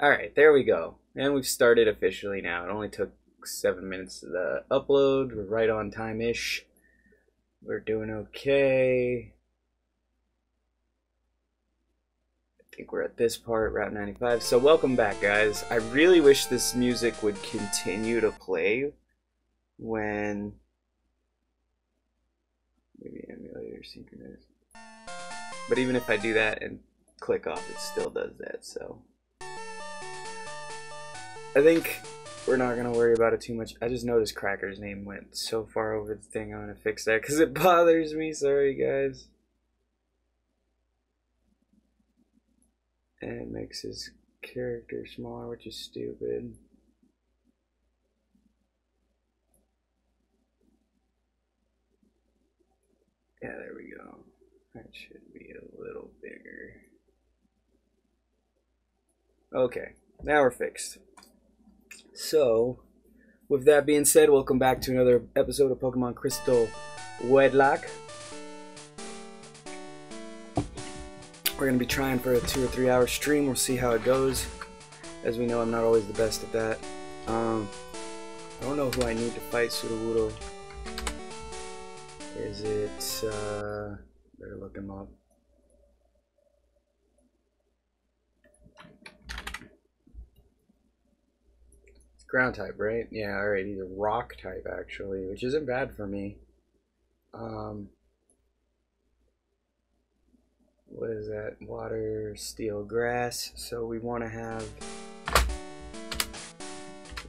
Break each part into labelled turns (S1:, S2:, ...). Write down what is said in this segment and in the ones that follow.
S1: Alright, there we go. And we've started officially now. It only took seven minutes to the upload. We're right on time-ish. We're doing okay. I think we're at this part, Route 95. So welcome back, guys. I really wish this music would continue to play when... Maybe emulator synchronized. But even if I do that and click off, it still does that, so... I think we're not gonna worry about it too much. I just noticed Cracker's name went so far over the thing. I'm gonna fix that because it bothers me. Sorry, guys. And it makes his character smaller, which is stupid. Yeah, there we go. That should be a little bigger. Okay, now we're fixed. So, with that being said, welcome back to another episode of Pokemon Crystal Wedlocke. We're going to be trying for a two or three hour stream. We'll see how it goes. As we know, I'm not always the best at that. Um, I don't know who I need to fight Sudowoodo. Is it, uh, better look him up. Ground type, right? Yeah, alright, he's a rock type actually, which isn't bad for me. Um, what is that? Water, steel, grass. So we want to have,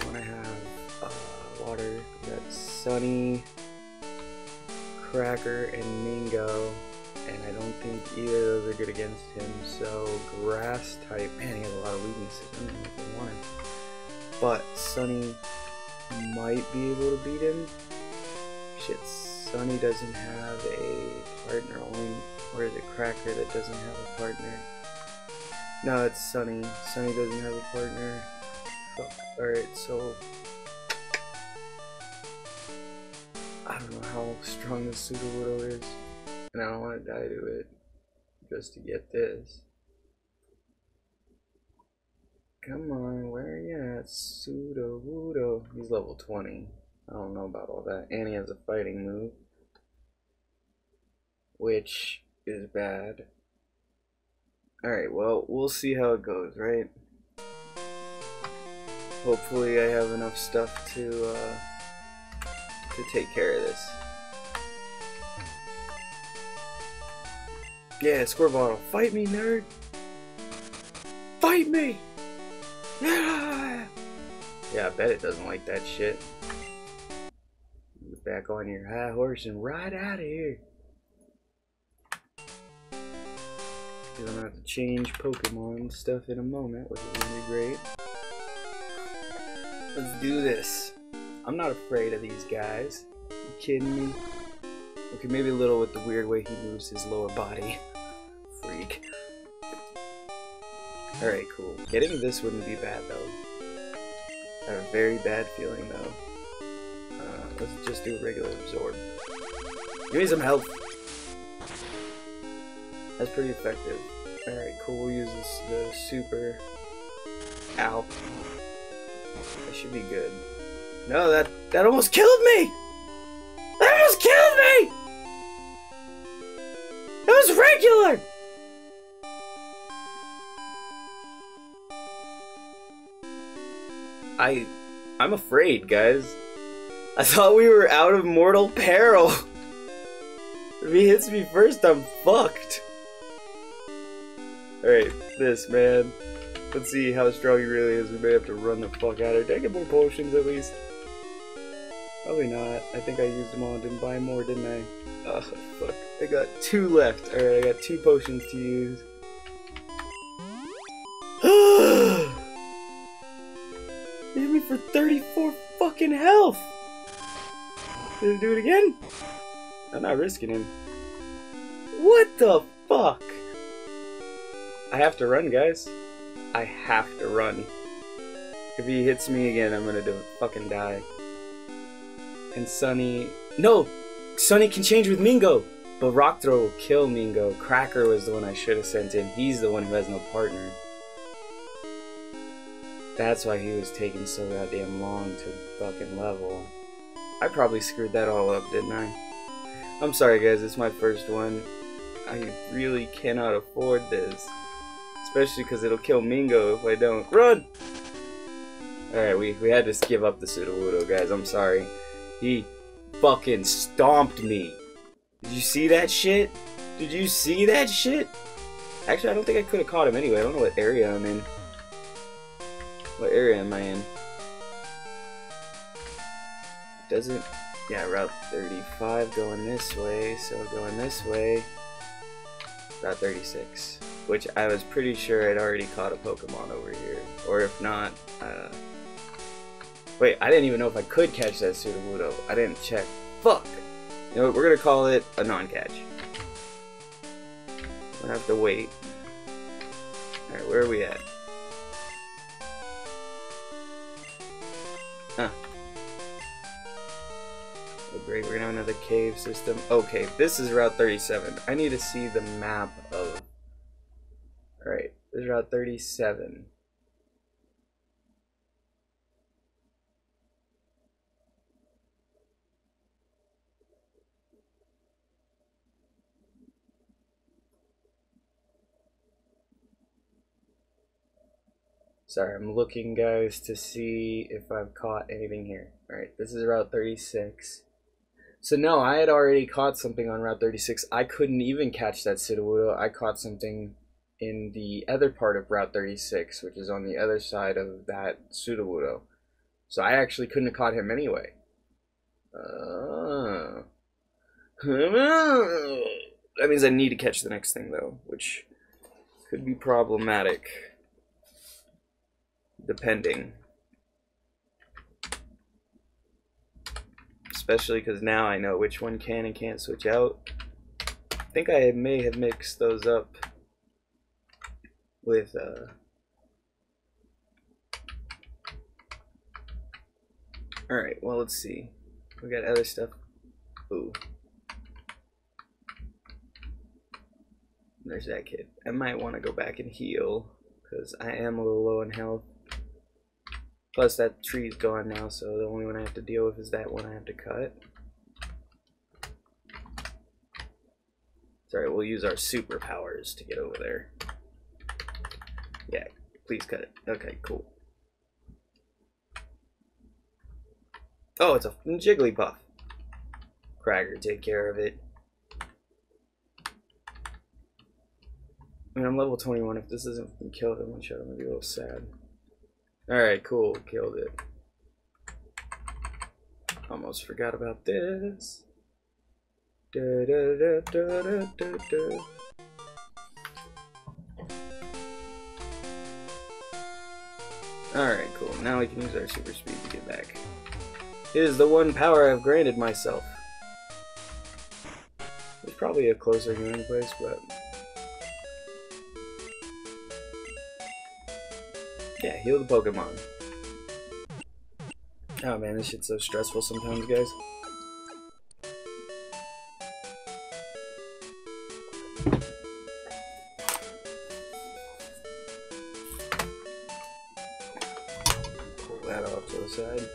S1: want to have uh, water. That's Sunny, Cracker, and Mingo. And I don't think either of those are good against him. So grass type, man, he has a lot of weaknesses. I don't know but Sunny might be able to beat him. Shit, Sunny doesn't have a partner, only, or is it Cracker that doesn't have a partner? No, it's Sunny. Sunny doesn't have a partner. Fuck. Alright, so... I don't know how strong this Sudowoodo is, and I don't want to die to it just to get this. Come on, where are you at? Sudowoodo. He's level 20. I don't know about all that. And he has a fighting move. Which is bad. Alright, well, we'll see how it goes, right? Hopefully I have enough stuff to, uh, to take care of this. Yeah, Squirtle, fight me, nerd! Fight me! Yeah, I bet it doesn't like that shit. Get back on your high horse and ride out of here. You're gonna have to change Pokemon stuff in a moment, which is gonna be great. Let's do this. I'm not afraid of these guys. You kidding me? Okay, maybe a little with the weird way he moves his lower body. Alright, cool. Getting this wouldn't be bad, though. I have a very bad feeling, though. Uh, let's just do a regular absorb. Give me some health! That's pretty effective. Alright, cool. We'll use this, the super... Ow. That should be good. No, that, that almost killed me! That almost killed me! That was regular! I, I'm afraid, guys. I thought we were out of mortal peril. if he hits me first, I'm fucked. Alright, this, man. Let's see how strong he really is. We may have to run the fuck out of here. Did I get more potions, at least? Probably not. I think I used them all. and Didn't buy more, didn't I? Oh, fuck. I got two left. Alright, I got two potions to use. For 34 fucking health! Did it do it again? I'm not risking him. What the fuck? I have to run, guys. I have to run. If he hits me again, I'm gonna do fucking die. And Sunny... No! Sunny can change with Mingo! But Rock Throw will kill Mingo. Cracker was the one I should have sent in. He's the one who has no partner. That's why he was taking so goddamn long to fucking level. I probably screwed that all up, didn't I? I'm sorry guys, it's my first one. I really cannot afford this. Especially because it'll kill Mingo if I don't. Run! Alright, we, we had to give up the Sudowoodo, guys. I'm sorry. He fucking stomped me. Did you see that shit? Did you see that shit? Actually, I don't think I could have caught him anyway. I don't know what area I'm in. What area am I in? Doesn't... Yeah, Route 35 going this way, so going this way. Route 36. Which I was pretty sure I'd already caught a Pokemon over here. Or if not, uh... Wait, I didn't even know if I could catch that Sudowoodo. I didn't check. Fuck! You know what, we're gonna call it a non-catch. I have to wait. Alright, where are we at? Great, we're gonna have another cave system. Okay, this is Route 37. I need to see the map of... Alright, this is Route 37. Sorry, I'm looking, guys, to see if I've caught anything here. Alright, this is Route 36. So no, I had already caught something on Route 36. I couldn't even catch that Sudowoodo. I caught something in the other part of Route 36, which is on the other side of that Sudowoodo. So I actually couldn't have caught him anyway. Uh, that means I need to catch the next thing, though, which could be problematic depending. Especially because now I know which one can and can't switch out. I think I may have mixed those up with uh, Alright, well let's see. We got other stuff. Ooh. There's that kid. I might want to go back and heal because I am a little low in health. Plus that tree's gone now, so the only one I have to deal with is that one I have to cut. Sorry, we'll use our superpowers to get over there. Yeah, please cut it. Okay, cool. Oh, it's a Jigglypuff. Cracker, take care of it. I mean, I'm level 21. If this isn't killed I'm gonna be a little sad. Alright, cool. Killed it. Almost forgot about this. Da, da, da, Alright, cool. Now we can use our super speed to get back. It is the one power I've granted myself. There's probably a closer healing place, but Yeah, heal the Pokemon. Oh man, this shit's so stressful sometimes, guys. Pull that off to the side.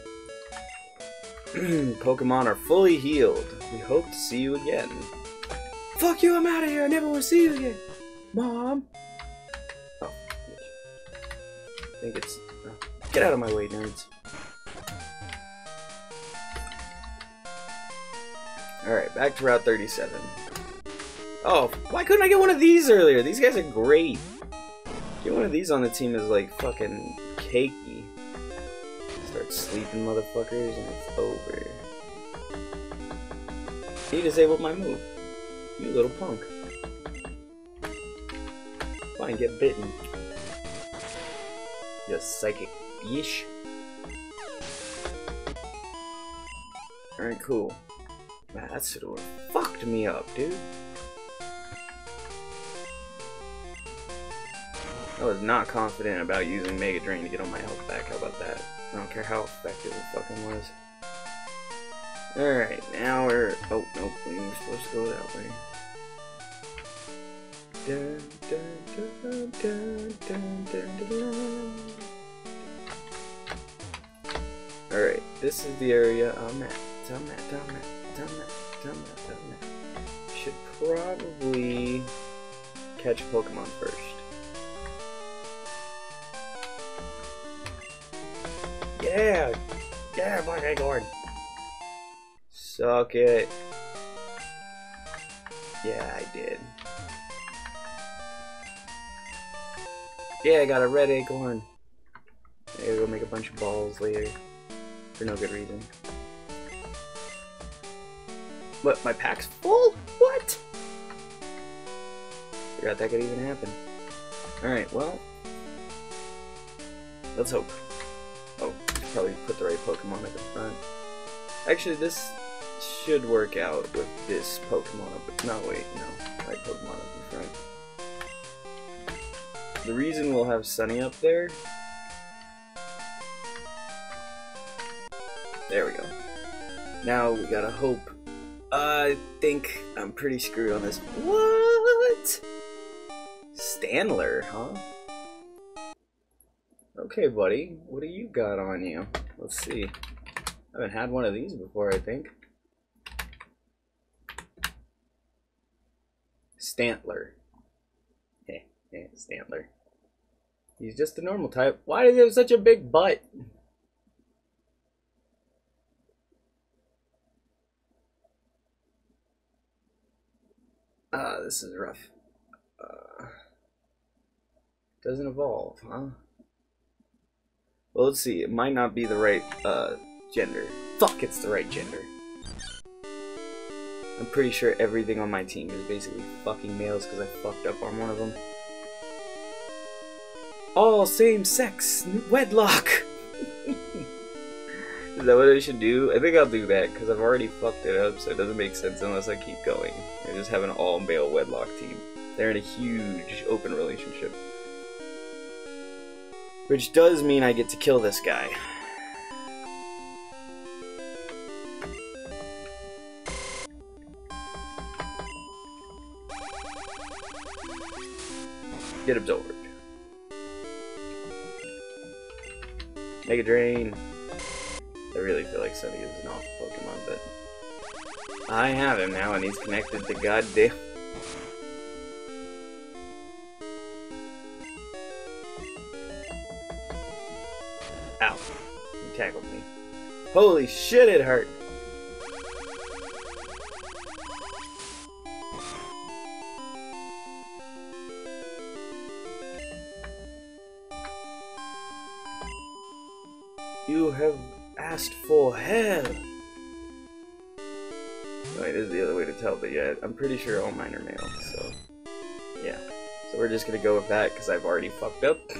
S1: Pokemon are fully healed. We hope to see you again. Fuck you, I'm out of here. I never to see you again. Mom. Think it's... get out of my way, nerds. Alright, back to Route 37. Oh, why couldn't I get one of these earlier? These guys are great. Get one of these on the team is like fucking cakey. Start sleeping, motherfuckers, and it's over. He disabled my move. You little punk. Fine, get bitten. You psychic bitch. Alright, cool. Man, that should fucked me up, dude. I was not confident about using Mega Drain to get on my health back. How about that? I don't care how effective it fucking was. Alright, now we're... Oh, nope, we were supposed to go that way. Alright, this is the area I'm at. I'm at, I'm at, I'm at, I'm at, I'm at. Should probably catch Pokemon first. Yeah! Yeah, Black Acorn! Suck it. Yeah, I did. Yeah, I got a red acorn. Gotta go make a bunch of balls later. For no good reason. What, my pack's full? What? Forgot that could even happen. Alright, well. Let's hope. Oh, probably put the right Pokemon at the front. Actually, this should work out with this Pokemon up. No, wait, no. Right Pokemon up in front. The reason we'll have Sunny up there. There we go. Now we gotta hope. I think I'm pretty screwed on this. What? Stantler, huh? Okay, buddy. What do you got on you? Let's see. I haven't had one of these before, I think. Stantler. Hey, Stantler. He's just a normal type. Why does he have such a big butt? Ah, this is rough. Uh, doesn't evolve, huh? Well, let's see. It might not be the right uh, gender. Fuck, it's the right gender. I'm pretty sure everything on my team is basically fucking males because I fucked up on one of them. All same sex Wedlocke! is that what I should do? I think I'll do that because I've already fucked it up so it doesn't make sense unless I keep going. I just have an all male Wedlocke team. They're in a huge open relationship. Which does mean I get to kill this guy. Get absorbed. Mega Drain. I really feel like Sunny is an off Pokemon, but I have him now and he's connected to goddamn Ow. He tackled me. Holy shit, it hurt! Have asked for hell! Wait, this is the other way to tell, but yeah, I'm pretty sure all mine are male, so... Yeah. So we're just gonna go with that, because I've already fucked up.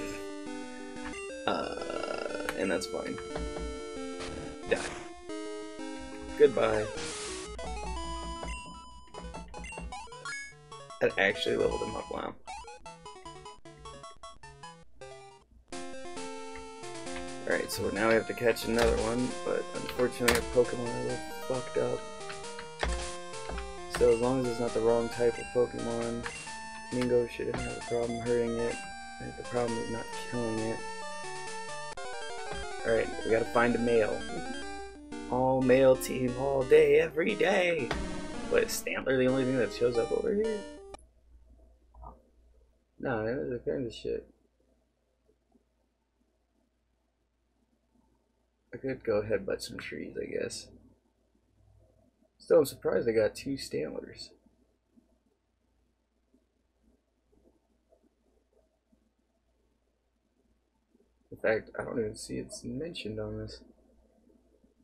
S1: Uh and that's fine. Die. Goodbye. That actually leveled him up, wow. So now we have to catch another one, but unfortunately our Pokemon are fucked up. So as long as it's not the wrong type of Pokemon, Mingo shouldn't have a problem hurting it. The problem is not killing it. Alright, we gotta find a male. All male team all day, every day. But is Stantler the only thing that shows up over here? Nah, that was a kind of shit. I could go ahead headbutt some trees, I guess. Still, I'm surprised I got two Stantlers. In fact, I don't even see it's mentioned on this.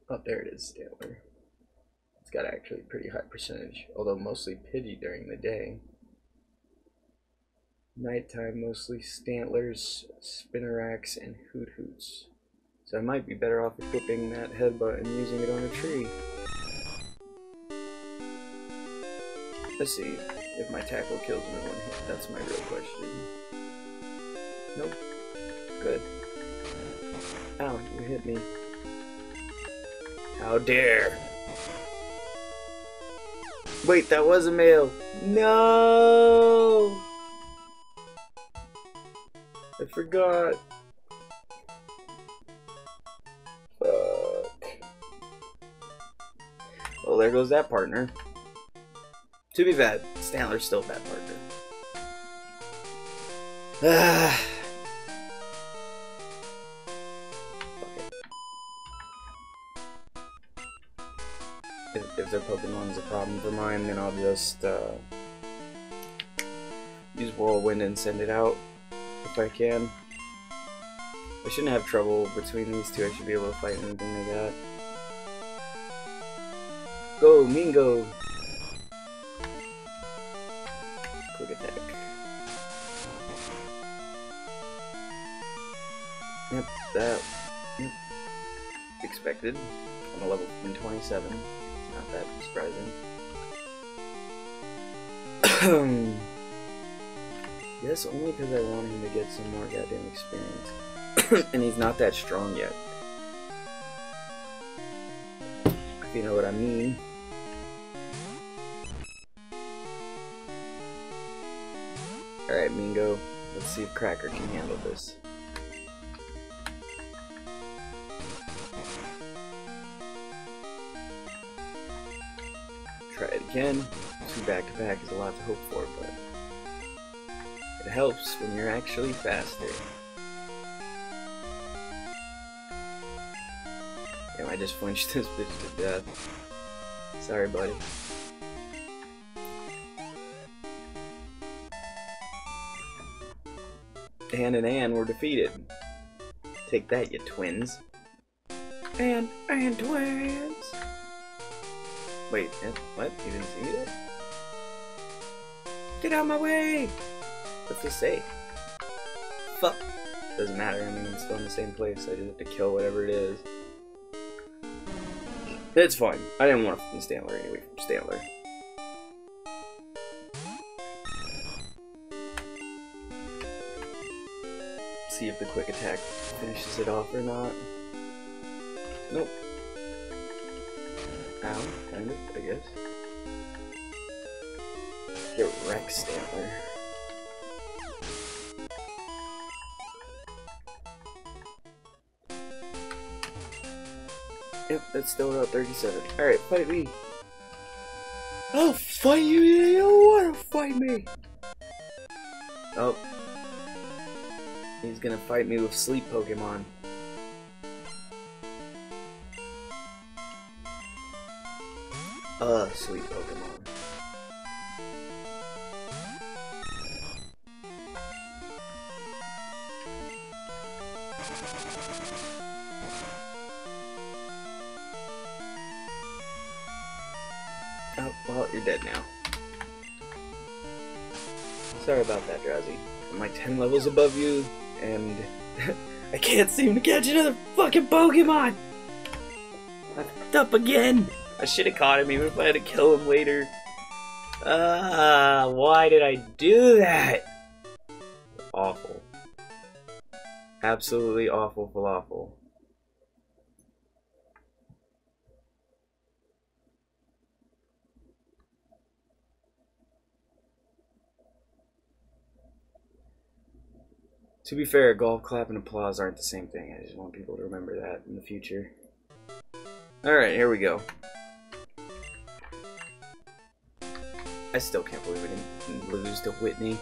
S1: Oh, there it is, Stantler. It's got actually a pretty high percentage, although mostly Pidgey during the day. Nighttime, mostly Stantlers, Spinaraks, and Hoothoots. So I might be better off equipping that headbutt and using it on a tree. Let's see if my tackle kills in one hit. That's my real question. Nope. Good. Ow, you hit me. How dare! Wait, that was a male. No! I forgot. There goes that partner. To be bad, Stantler's still bad partner. Ah. If, if their Pokemon's a problem for mine, then I'll just uh, use Whirlwind and send it out if I can. I shouldn't have trouble between these two. I should be able to fight anything they got. Go, Mingo! Quick attack. Yep, that. Yep. Expected. On a level 27. Not that surprising. yes, only because I want him to get some more goddamn experience. and he's not that strong yet. You know what I mean. Alright, Mingo. Let's see if Cracker can handle this. Try it again. Two back-to-back -back is a lot to hope for, but it helps when you're actually faster. Damn, I just punched this bitch to death. Sorry, buddy. Dan and Ann were defeated. Take that, you twins. And, and twins! Wait, eh, what? You didn't see me there? Get out of my way! What's this say? Fuck! Doesn't matter, I mean, I'm still in the same place. I just have to kill whatever it is. It's fine. I didn't want to from Stantler anyway from Stantler. See if the quick attack finishes it off or not. Nope. Ow, kind of, I guess. Get Rex Stantler. Yep, that's still about 37. Alright, fight me. I'll fight you! You don't wanna fight me! He's gonna fight me with sleep Pokemon. Uh, sleep Pokemon. Oh, well, you're dead now. Sorry about that, Drowzee. I'm like 10 levels above you, and I can't seem to catch another fucking Pokemon! I fucked up again! I should have caught him even if I had to kill him later. Ah, uh, why did I do that? Awful. Absolutely awful falafel. To be fair, golf clap and applause aren't the same thing. I just want people to remember that in the future. Alright, here we go. I still can't believe we didn't lose to Whitney.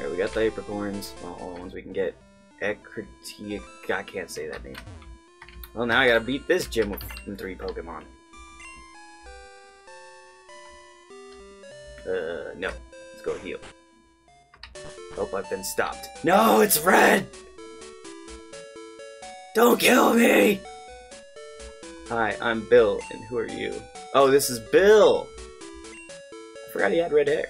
S1: Here we got the Apricorns. Well, all the ones we can get. Ecritia. I can't say that name. Well, now I gotta beat this gym with three Pokemon. Uh, no. Let's go heal. Hope I've been stopped. No, it's red! Don't kill me! Hi, I'm Bill, and who are you? Oh, this is Bill! I forgot he had red hair.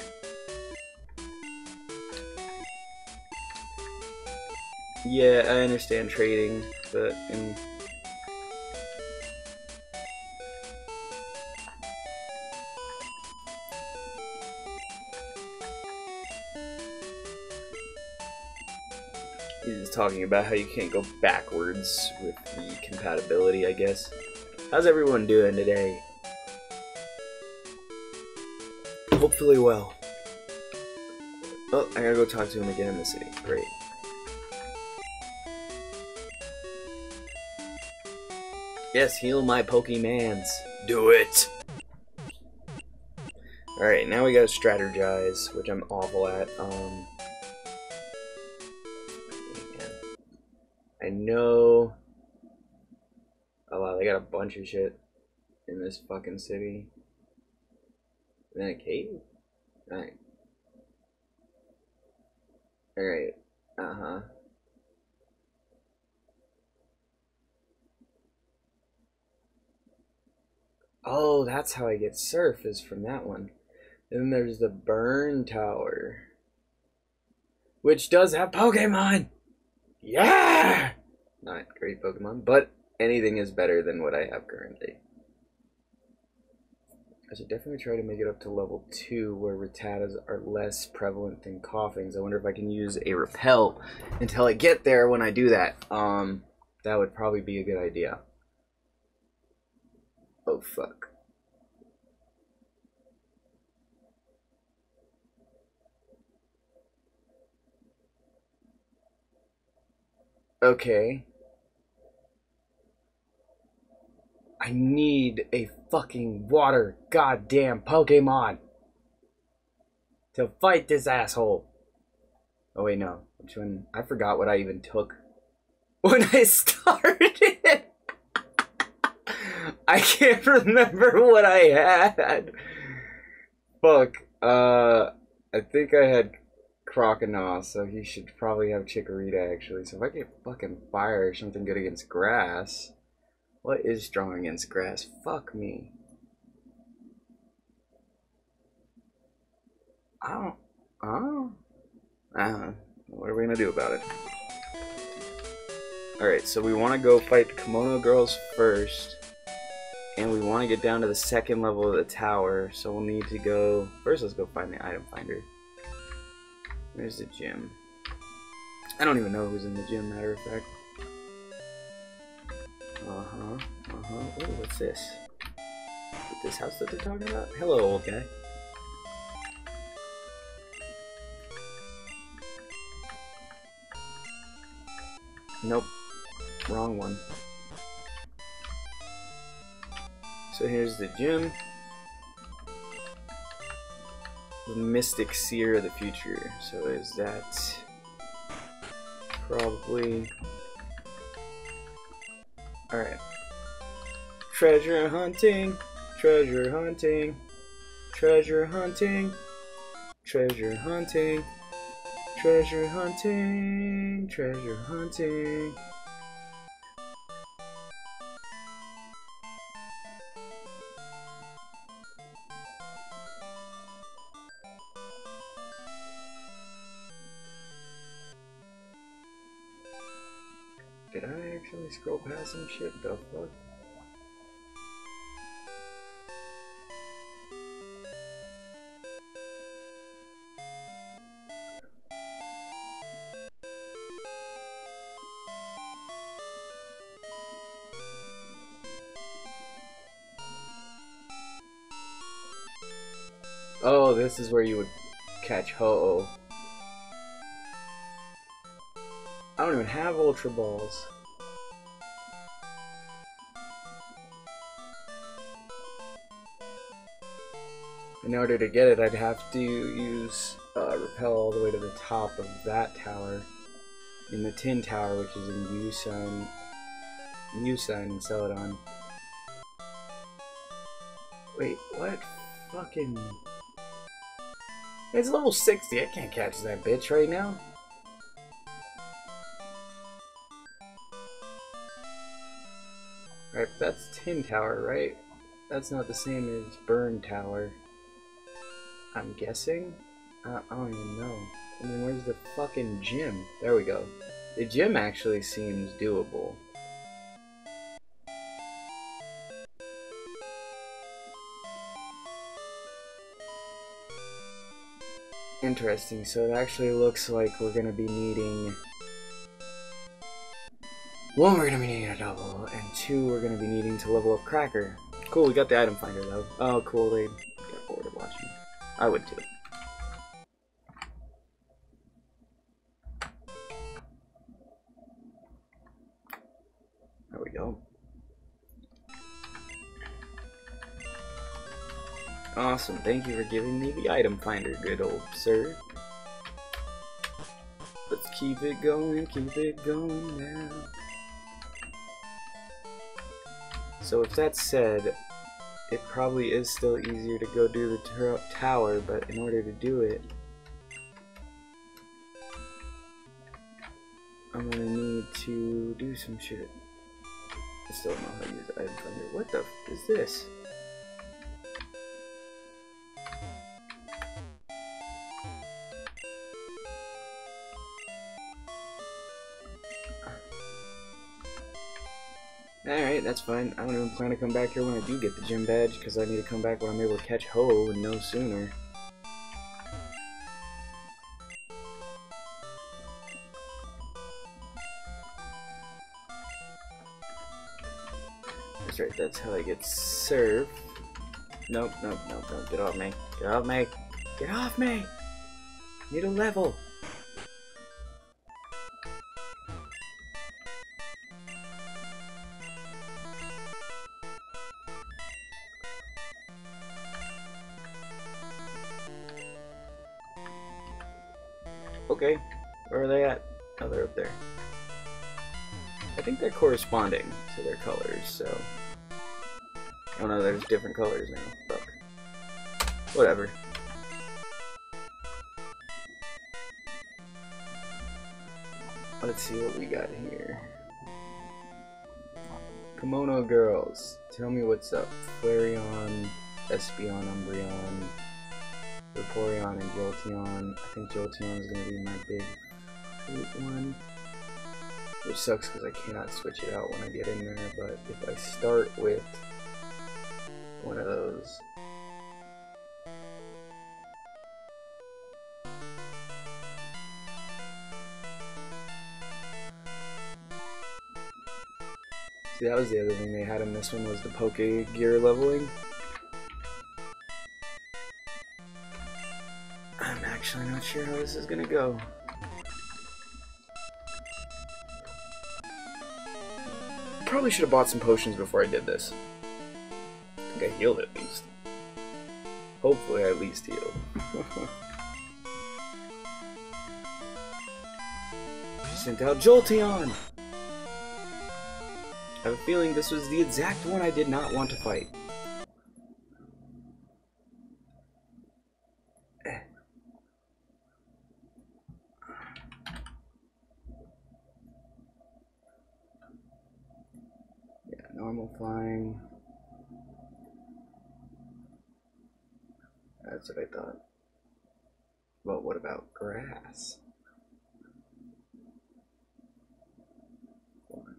S1: Yeah, I understand trading, but in talking about how you can't go backwards with the compatibility, I guess. How's everyone doing today? Hopefully well. Oh, I gotta go talk to him again in the city. Great. Yes, heal my Pokemans. Do it! Alright, now we gotta strategize, which I'm awful at. Um, I know... Oh wow, they got a bunch of shit in this fucking city. And then a cave? Alright. Alright. Uh-huh. Oh, that's how I get surf, is from that one. Then there's the burn tower. Which does have Pokemon! Yeah! Not great Pokemon, but anything is better than what I have currently. I should definitely try to make it up to level 2 where Rattatas are less prevalent than Koffings. I wonder if I can use a repel until I get there when I do that. Um, that would probably be a good idea. Oh fuck. Okay. I need a fucking water goddamn Pokemon to fight this asshole. Oh wait, no. Which one? I forgot what I even took when I started. I can't remember what I had. Fuck. Uh, I think I had Croconaw, so he should probably have Chikorita actually. So if I get fucking fire or something good against grass. What is strong against grass? Fuck me. I don't. Oh. Uh, what are we gonna do about it? Alright, so we want to go fight the Kimono girls first. And we want to get down to the second level of the tower. So we'll need to go... First, let's go find the item finder. Where's the gym? I don't even know who's in the gym, matter of fact. Uh-huh, uh-huh. Oh, what's this? Is this house that they're talking about? Hello, old guy. Nope. Wrong one. So here's the gym. The Mystic Seer of the future. So is that probably Alright. Treasure hunting, treasure hunting, treasure hunting, treasure hunting, treasure hunting, treasure hunting. Scroll some shit? The fuck? Oh, this is where you would catch Ho-Oh. I don't even have Ultra Balls. In order to get it, I'd have to use uh, Repel all the way to the top of that tower. In the Tin Tower, which is in Yusun, Yusun and Celadon. Wait, what? Fucking... It's level 60, I can't catch that bitch right now. Alright, that's Tin Tower, right? That's not the same as Burn Tower. I'm guessing? I don't even know. I mean, where's the fucking gym? There we go. The gym actually seems doable. Interesting, so it actually looks like we're gonna be needing one, we're gonna be needing a double, and two, we're gonna be needing to level up Cracker. Cool, we got the item finder though. Oh, cool, they get bored of watching. I would too. There we go. Awesome, thank you for giving me the item finder, good old sir. Let's keep it going, keep it going now. So if that said, it probably is still easier to go do the tower, but in order to do it, I'm gonna need to do some shit. I still don't know how to use item. What the f is this? Alright, that's fine. I don't even plan to come back here when I do get the gym badge, because I need to come back when I'm able to catch Ho and no sooner. That's right, that's how I get served. Nope, nope, nope, nope, get off me. Get off me! Get off me! Need a level! Corresponding to their colors, so... Oh no, there's different colors now. Fuck. Whatever. Let's see what we got here. Kimono Girls. Tell me what's up. Flareon, Espeon, Umbreon, Vaporeon, and Jolteon. I think Jolteon is going to be my big one. Which sucks because I cannot switch it out when I get in there, but if I start with one of those. See, that was the other thing they had in this one was the Poke Gear leveling. I'm actually not sure how this is gonna go. Probably should have bought some potions before I did this. I think I healed at least. Hopefully I at least healed. Sent out Jolteon! I have a feeling this was the exact one I did not want to fight. Normal flying. That's what I thought. But what about grass? One.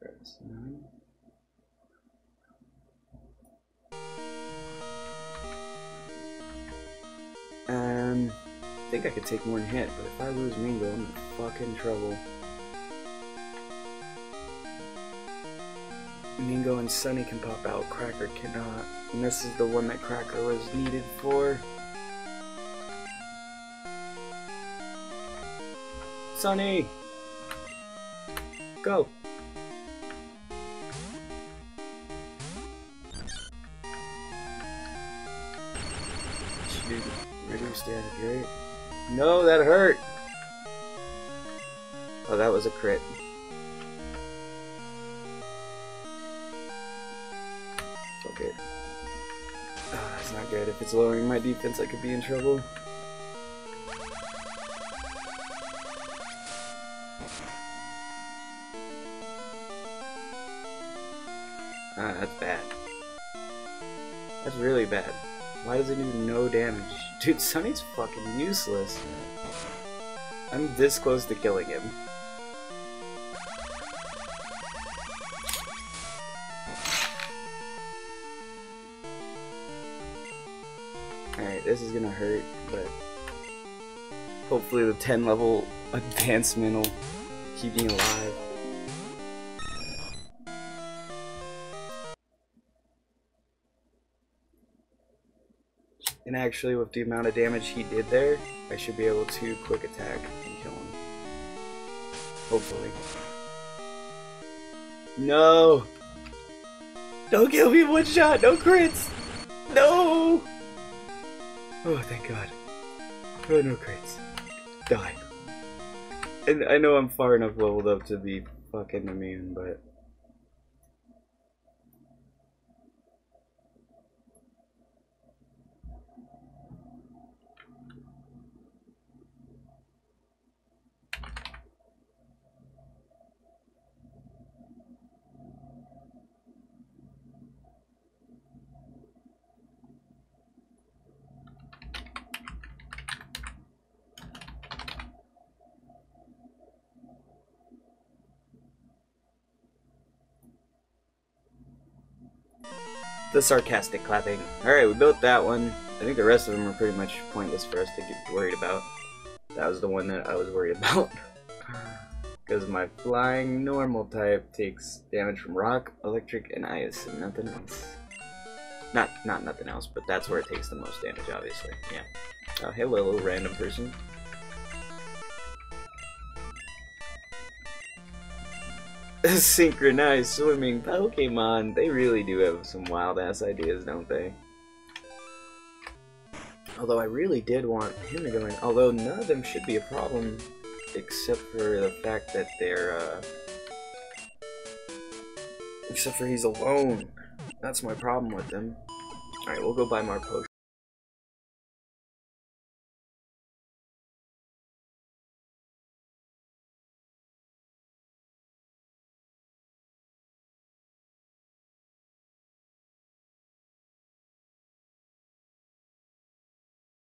S1: Grass nine. Um, I think I could take one hit, but if I lose Mingo, I'm in fucking trouble. Mingo and Sunny can pop out, Cracker cannot. And this is the one that Cracker was needed for. Sunny! Go! No, that hurt! Oh, that was a crit. It. Oh, that's not good. If it's lowering my defense, I could be in trouble. Ah, that's bad. That's really bad. Why does it do no damage? Dude, Sunny's fucking useless. I'm this close to killing him. This is gonna hurt, but hopefully the 10 level advancement will keep me alive. And actually, with the amount of damage he did there, I should be able to quick attack and kill him. Hopefully. No! Don't kill me one shot! No crits! No! Oh, thank God. Oh, no crates. Die. And I know I'm far enough leveled up to be fucking immune, but... The sarcastic clapping. Alright, we built that one. I think the rest of them are pretty much pointless for us to get worried about. That was the one that I was worried about. Because my flying normal type takes damage from rock, electric, and ice, and nothing else. Not not nothing else, but that's where it takes the most damage, obviously. Yeah. Oh, hello, random person. Synchronized swimming Pokemon. They really do have some wild ass ideas, don't they? Although I really did want him to go in. Although none of them should be a problem, except for the fact that they're, uh... Except for he's alone. That's my problem with them. Alright, we'll go buy more potions.